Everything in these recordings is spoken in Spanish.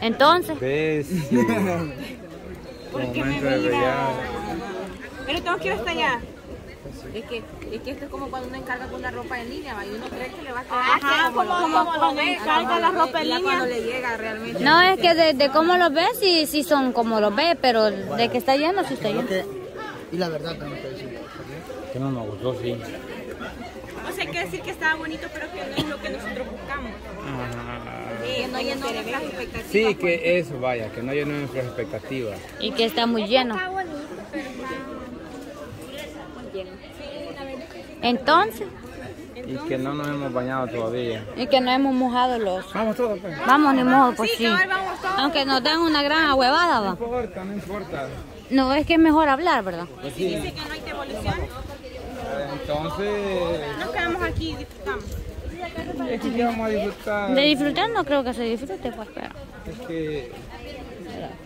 Entonces, ¿Ves? Sí. Momento de brillar. Pero tengo que ir hasta allá. Es que, es que esto es como cuando uno encarga con una ropa en línea, ¿va? y uno cree que le va a quedar Ajá, como, como- como, como lo ve, carga la ropa en línea. cuando le llega realmente. no es que de, de cómo los ves, sí, sí son como los ves, pero de que está lleno, sí está lleno. Que- y la verdad también te decir. Que no nos gustó, sí. O sea, hay que decir que estaba bonito, pero que no es lo que nosotros buscamos. Que no llenó nuestras expectativas. Sí, que eso, vaya, que no llenó nuestras expectativas. Y que está muy lleno. Entonces, Y que no nos hemos bañado todavía. y que no hemos mojado los... Vamos todos, pues. Vamos, ni modo, pues sí. cabal, vamos todos. Aunque nos den una gran ahuevada, No va. importa, no importa. No, es que es mejor hablar, ¿verdad? Pues sí. Dice que no hay devolución. Entonces, Nos quedamos aquí y disfrutamos. es que ¿qué vamos a disfrutar. De disfrutar no creo que se disfrute, pues, pero... Es que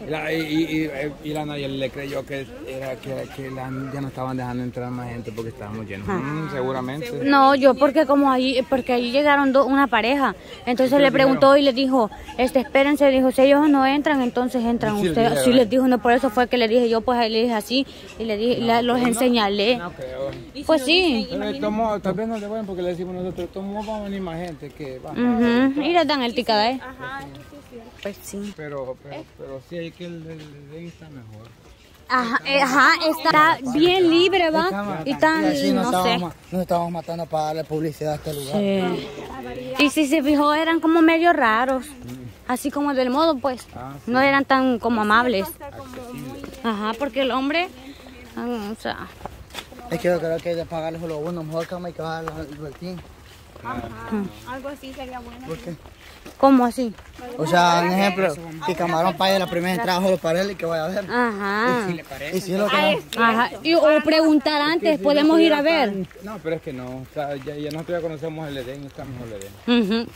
la, y, y, y la Nayel le creyó que era que, que la- ya no estaban dejando entrar más gente porque estábamos llenos. Mm, seguramente. No, yo porque como ahí, porque ahí llegaron do- una pareja, entonces le preguntó y le dijo, este, espérense, dijo, si ellos no entran, entonces entran Sí, le ustedes. Sí les dijo, no, por eso fue que le dije, yo pues ahí le dije así, y le dije, la- los enseñalé. No creo. Pues sí, Pero modos, tal vez no le vayan porque le decimos nosotros, de todos modos va a venir más gente que va. Ujú, y les dan el. Ajá, sí es cierto. Pues sí. Pero, pero, pero sí hay que el del está mejor. Ajá, eh, ajá, está bien libre, va, y tan, no sé. nos estábamos matando para darle publicidad a este lugar. Sí. Y si se fijó, eran como medio raros. Así como del modo, pues. Ah, No eran tan como amables. Ajá, porque el hombre, ah, o sea, Es que yo creo que hay de pagarle solo uno, mejor que hay que pagar el boletín. Algo así sería bueno. ¿Por qué? ¿cómo así? O sea, un ejemplo, que Camarón pague la primera entrada solo para él y que vaya a ver. Ajá. Y si es lo que no. Ajá. Y, o preguntar antes, podemos ir a ver. No, pero es que no. O sea, ya, ya nosotros ya conocemos el Edén, está mejor el Edén. Ujú.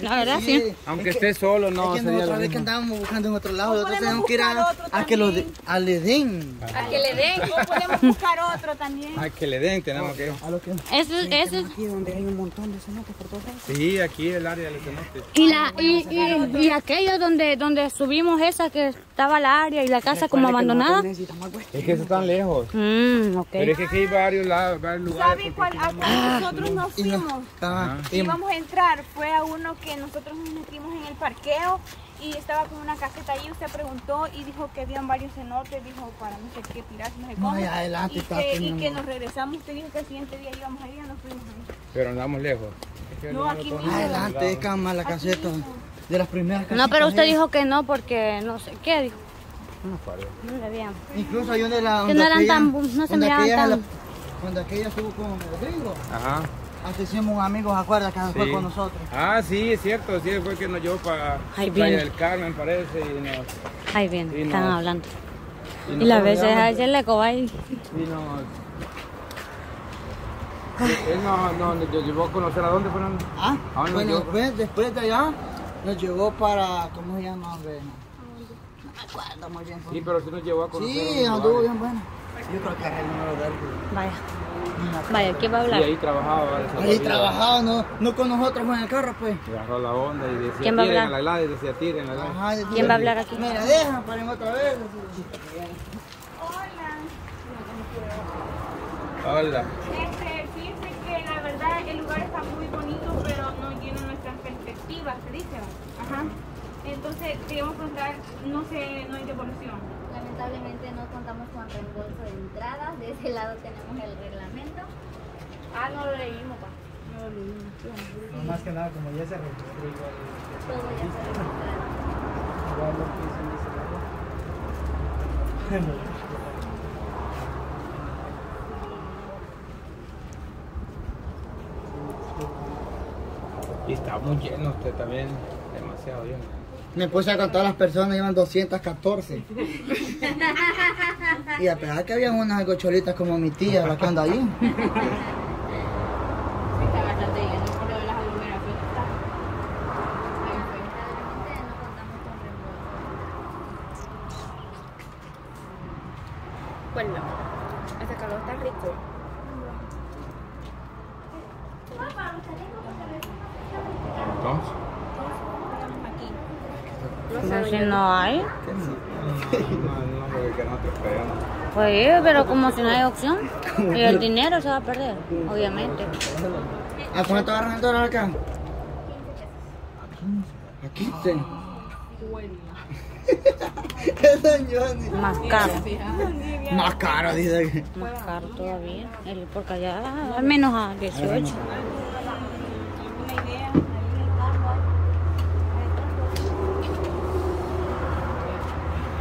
La verdad, sí. Aunque esté solo, no es que sería nosotros lo vez que andábamos buscando en otro lado, entonces tenemos que ir a, a que lo de, al Edén. A que le den. O podemos buscar otro también. Ay, que le den, tenemos que. A lo que Eso, eso. aquí donde hay un montón de cenotes por todos lados. Sí, aquí el área del cenote. Y, la, y, y, y aquello donde, donde subimos esa que estaba la área y la casa como abandonada. Es que eso están lejos. Mm, ok. Pero es que aquí hay varios, lados, varios lugares. ¿Sabe cuál? A cuál nosotros nos fuimos. ah, Íbamos a entrar, fue a uno que nosotros nos metimos en el parqueo y estaba con una caseta ahí, usted preguntó y dijo que habían varios cenotes, dijo para no sé qué tirar, no sé cómo. adelante y, está que, y teniendo- que nos regresamos, usted dijo que el siguiente día íbamos a ir y nos fuimos ahí. Pero andamos lejos. Es que No, aquí mismo. Adelante, cama la caseta de las primeras No, pero usted dijo que no porque no sé qué dijo. No, le veíamos. Incluso hay una de las. Que no eran tan bu- no se miraban tan- Cuando aquella estuvo con el gringo, Ajá. Hasta hicimos un amigo, ¿se acuerda? Que fue Sí. con nosotros. Ah, sí, es cierto. Sí, fue que nos llevó para Ahí Playa viene. del Carmen, parece. Y nos. Ahí bien, Y están no. hablando. Y, Y nos la veces rodeamos. ayer le cobay. Y nos. Él nos, nos, nos llevó a conocer a dónde, Fernando. Ah, ¿A dónde bueno, después, después de allá nos llevó para, ¿cómo se llama? hombre? No me acuerdo muy bien. Sí, pero sí nos llevó a conocer. Sí, anduvo bien bueno. Yo creo que era el número de él. Vaya. Vaya, ¿quién va a Sí, hablar? ahí trabajaba. Ahí trabajaba, no, no con nosotros en el carro, pues. Agarró la onda y decía ¿Quién va a tiren hablar? a la glade, decía tiren a la glade. Ajá, ¿Quién va a hablar aquí? Me la dejan, paren otra vez. Hola. Este, fíjense que la verdad el lugar está muy bonito, pero no llena nuestras perspectivas, se dice. Ajá. Entonces, queríamos preguntar, no sé, no hay devolución. Lamentablemente no contamos con reembolso de entradas. De ese lado tenemos el reglamento. Ah, no lo leímos, pa. No lo leímos. No más que nada, como ya se registró igual, Todo ya se registrado. igual lo que hizo en ese lado. Y está muy lleno usted también. Demasiado lleno. Me puse a contar las personas, iban 214. y a pesar que habían unas gocholitas como mi tía, la que anda ahí. Bueno, este calor está rico. Entonces, Estamos aquí. Pues si no hay. Pues pero como si no hay opción. Y el dinero se va a perder, obviamente. ¿A cuánto agarran el dólar acá? A 15. Ese Johnny. Más caro. Más caro, dice. Más caro todavía. Porque allá al menos a 18.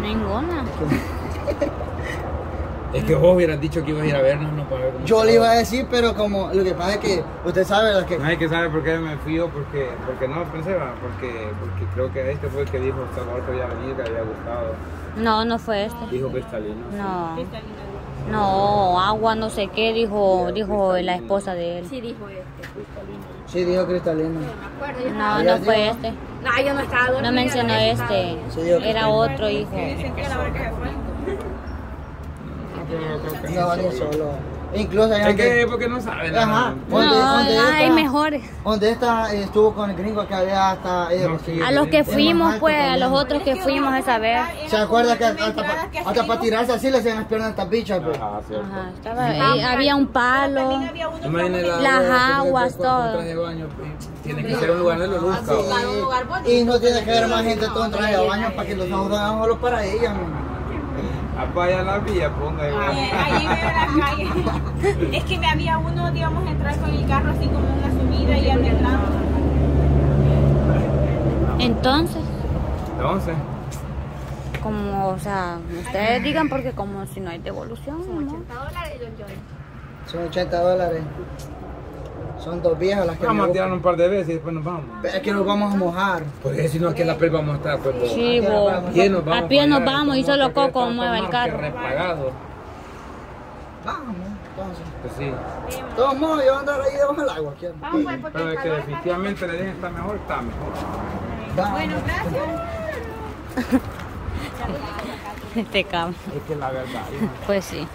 Ninguna. Es que vos hubieras dicho que ibas a ir a vernos, no para ver cómo Yo le iba a decir, pero como lo que pasa es que usted sabe lo que. No hay que saber por qué me fui yo, porque, porque no pensé, porque, porque creo que este fue el que dijo Salvador que había venido, que había gustado. No, no fue este. Dijo cristalino. No. No, agua no sé qué, dijo, dijo la esposa de él. Sí, dijo este. Cristalino. Sí, dijo cristalino. Me acuerdo, yo No, no fue dijo- este. No, yo no estaba dormida. No mencionó este. Sí, yo Era otro hijo. Sentí la. No, No, solo. Incluso allá Es que donde, porque no saben. Ajá. No, ¿Dónde- dónde hay mejores. donde esta estuvo con el gringo que había hasta. eh, No, sí. A los que fuimos, pues, a los otros que fuimos esa vez. ¿Se acuerda que hasta, pa- hasta para tirarse así le hacían las piernas a estas bichas? Pues? Ajá, cierto. Ajá, estaba ahí, había un palo. Las la- aguas, todo. Tiene que ser un lugar de lo luzca. Sí, y no tiene que haber más gente todo en traje de baño para que los solo para ella. Vaya la vía, ponga ahí. Ahí, veo la calle. Es que me había uno, a entrar con el carro así como una subida y al entrando. Entonces, Entonces, como, o sea, ustedes digan porque como si no hay devolución, ¿no? 80 dólares, John John. Son 80 dólares. Son dos viejas las que vamos me a tirar un par de veces y después nos vamos. Pero es que nos vamos a mojar. Porque si no, aquí en la pelva vamos a estar, pues. Sí, vos. ¿Quién nos vamos A pie nos vamos y solo Coco mueva el carro. repagado. Vamos, entonces. Pues sí. De todos modos, yo voy a andar ahí debajo del agua. ¿quién? Vamos pues, porque Pero que definitivamente le dije está mejor, está mejor. Vamos. Bueno, gracias. Este cama. Es que la verdad. Pues sí.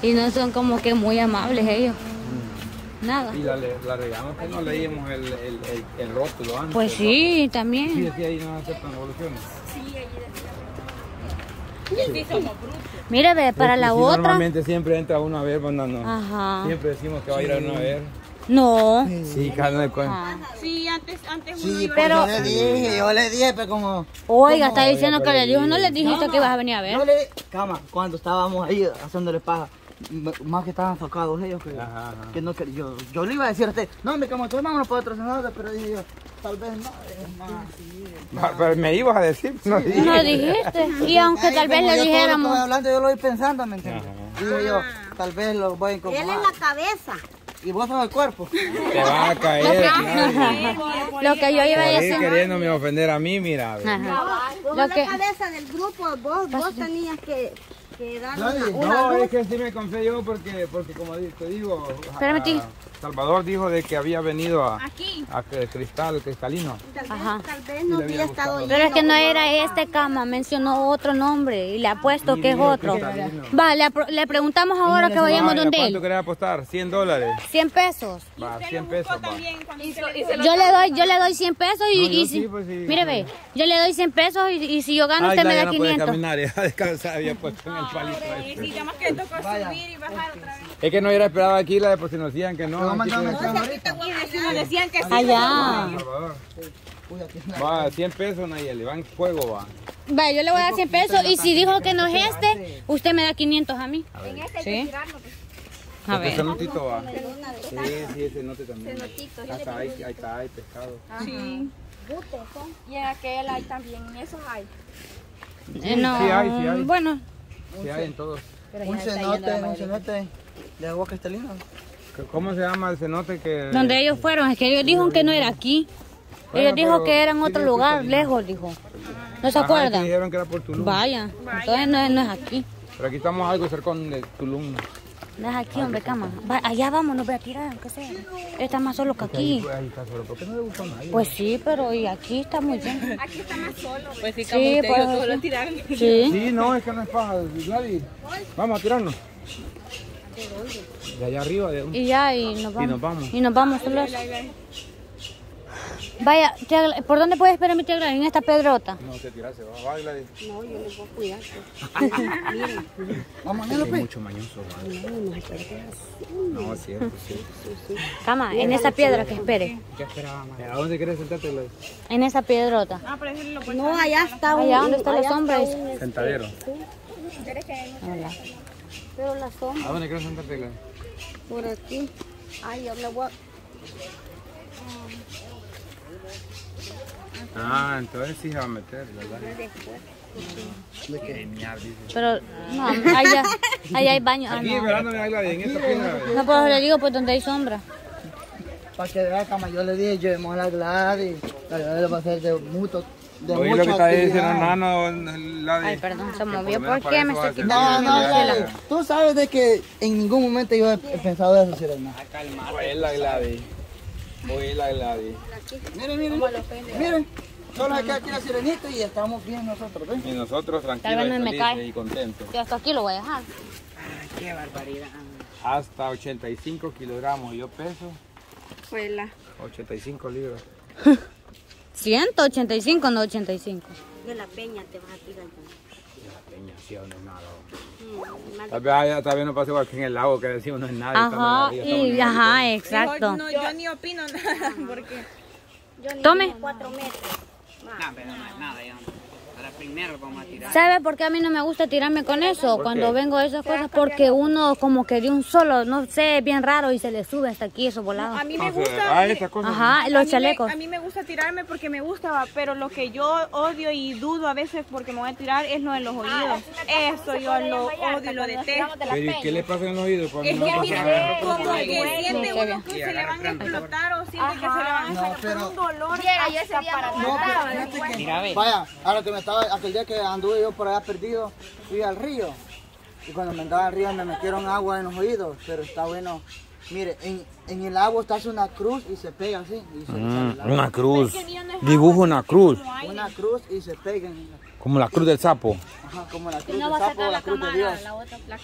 Y no son como que muy amables ellos. Nada. Y la, le- la regamos que no leímos el, el, el, el rótulo antes. Pues ¿no? sí, Sí, también. decía ahí no aceptan devoluciones. Mire, ve, para Es que la sí, otra. Normalmente siempre entra uno a ver, bueno, no. Ajá. Siempre decimos que va a ir a uno a ver. No. Sí, carne de cuenta. Sí, antes, antes uno Sí, iba pero yo le dije, yo le dije, pero como... Oiga, está diciendo que le dijo, no le dijiste que ibas a venir a ver. le Cama, cuando estábamos ahí haciéndole paja, más que estaban enfocados ellos que, Ajá, ajá. que no querían. Yo, yo le iba a decir a usted, no, me vámonos para otro cenado, pero dije yo, tal vez no, es más. Ah, Pero me ibas a decir, no dije. No dijiste. Y aunque Ay, tal vez como le yo todo lo que dijéramos. hablando, yo lo voy pensando, ¿me entiendes? Dije yo, tal vez lo voy a incomodar. cabeza. Y vos sos el cuerpo. Te va a caer. Lo que yo iba a decir. queriéndome ofender a mí, mira. Ajá. Vos Lo la que- cabeza del grupo, vos, vos tenías que, que dar Johnny, una, una No, luz. es que sí me confié yo porque, porque como te digo, Espérame, a-. Salvador dijo de que había venido a, aquí. a que- cristal, cristalino. Tal vez, Ajá. tal vez no había estado lleno. Pero es que no era este cama, mencionó otro nombre y le apuesto que es otro. Va, le, preguntamos ahora que vayamos Vaya, donde ¿Cuánto él. querés apostar? 100 dólares. 100 pesos. Va, Usted 100 lo pesos. Yo le doy, yo le doy 100 pesos y, No, y yo si, sí, pues sí. mire ve, yo le doy 100 pesos y, y si yo gano Ay, usted me ya da no puede 500. caminar, ya descansar, había puesto en el palito. Necesitamos que tocó subir y bajar otra vez. Es que no hubiera esperado aquí la de por si nos decían que no. Te voy a aquí mandar un tiene- mensaje ahorita. Y si nos decían que sí. Allá. Va, 100 pesos, Nayeli, va en fuego, va. Va, yo le voy a dar 100 pesos y si dijo que no es este, usted me da 500 a mí. En este hay Sí. que tirarlo. pues. A Ese ver. notito va. Sí, sí, ese note también. Cenotito, Ahí está, ahí, ahí está, hay pescado. Sí. Y en aquel hay también, en esos hay. Eh, no, sí hay, sí hay. Bueno, Sí, hay en todos. Un cenote, un cenote de agua cristalina. ¿Cómo se llama el cenote que...? donde ellos fueron, es que ellos dijeron que no era aquí. Bueno, Ellos dijo que era en otro dijo lugar, lejos, dijo. ¿No se Ajá, acuerdan? dijeron que era por Tulum. Vaya, entonces no es, no es aquí. Pero aquí estamos algo cerca de Tulum. Es aquí, hombre, cama. Va, allá vamos, nos voy a tirar, aunque sea. Está más solo que aquí. Ahí está solo. ¿Por qué no le gustó a nadie? Pues sí, pero y aquí está muy lleno. Aquí está más solo. Pues sí, Sí, como usted pues, dijo, solo sí. tiraron. Sí. Sí, no, es que no es paja. Gladys, vamos a tirarnos. De allá arriba, de un... Y ya, y nos vamos. nos vamos. Y nos vamos solos. Vaya, ¿por dónde puedes esperar mi tía Gladys? En esta pedrota. No se tirase, va, va, Gladys. Vamos a Es López. mucho mañoso, va. No, es cierto, sí. Cama, en esa piedra que espere. ¿A dónde quieres sentarte, Gladys? En esa piedrota. Ah, pero ese lo No, allá está un... Allá donde está la allá sombra. está dice. un- Sentadero. Pero la sombra ¿A dónde quieres sentarte, Gladys? por aquí. Ay, yo me voy a... Ah, entonces sí se va a meter, ¿verdad? Genial, dice. Pero, no, allá, allá hay baño. Ah, Aquí, no. esperándome a Gladys, en esta piedra. No, pues le digo, pues donde hay sombra. Para que vea, cama, yo le dije, llevemos a la Gladys. La Gladys va a ser de mucho. De Oye, lo que está diciendo actividad. hermano, Gladys. Ay, perdón, se movió. ¿Por para qué me a servir quitando? No, no, piedra. Tú sabes de que en ningún momento yo he, pensado de eso, Sirena. Oye, la Gladys. Oye, la Gladys. Miren, miren. Miren. Solo hay que aquí la sirenita y estamos bien nosotros, ¿ves? Y nosotros tranquilos vez y me felices cae. y contentos. Yo hasta aquí lo voy a dejar. Hasta 85 kilogramos. Yo peso Fue la. 85 libras. 185, no 85. De la peña te vas a tirar. Sí, no es nada. Tal vez, haya- tal vez no pase igual que en el lago que decimos no es nada. Ajá, y, ajá, exacto. No, yo ni opino nada porque. Tome. Cuatro metros. ¿Sabe por qué a mí no me gusta tirarme con eso? Cuando vengo a esas cosas, porque uno como que de un solo, no sé, es bien raro y se le sube hasta aquí eso volado. A mí me gusta. ah, esta cosa. Ajá, a los mí chalecos. Me, a mí me gusta tirarme porque me gusta, va, pero lo que yo odio y dudo a veces porque me voy a tirar es lo de los oídos. Eso yo lo odio y lo detesto. Pero ¿y qué le pasa en los oídos? A mí Es no me que mira, como que siente uno que se le van a explotar o siente que se le van a No, sacar un dolor Viera, yo ese hasta día para no No, pero fíjate que, vaya, ahora que me estaba, aquel día que anduve yo por allá perdido, fui al río. Y cuando me andaba al río me metieron agua en los oídos, pero está bueno. Mire, en, en el agua está una cruz y se pega así. Y se sale. Una cruz. Dibujo una cruz. Una cruz y se pega. en- Como la cruz del sapo. Ajá, como la cruz del sapo la cruz de Dios.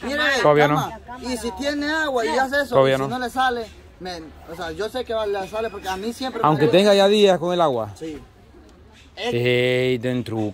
Mire, Todavía no. Y si tiene agua y hace eso, y si no. no le sale, me- o sea, yo sé que le sale porque a mí siempre me Aunque tenga ya días con el agua. Sí. Ei, dentro o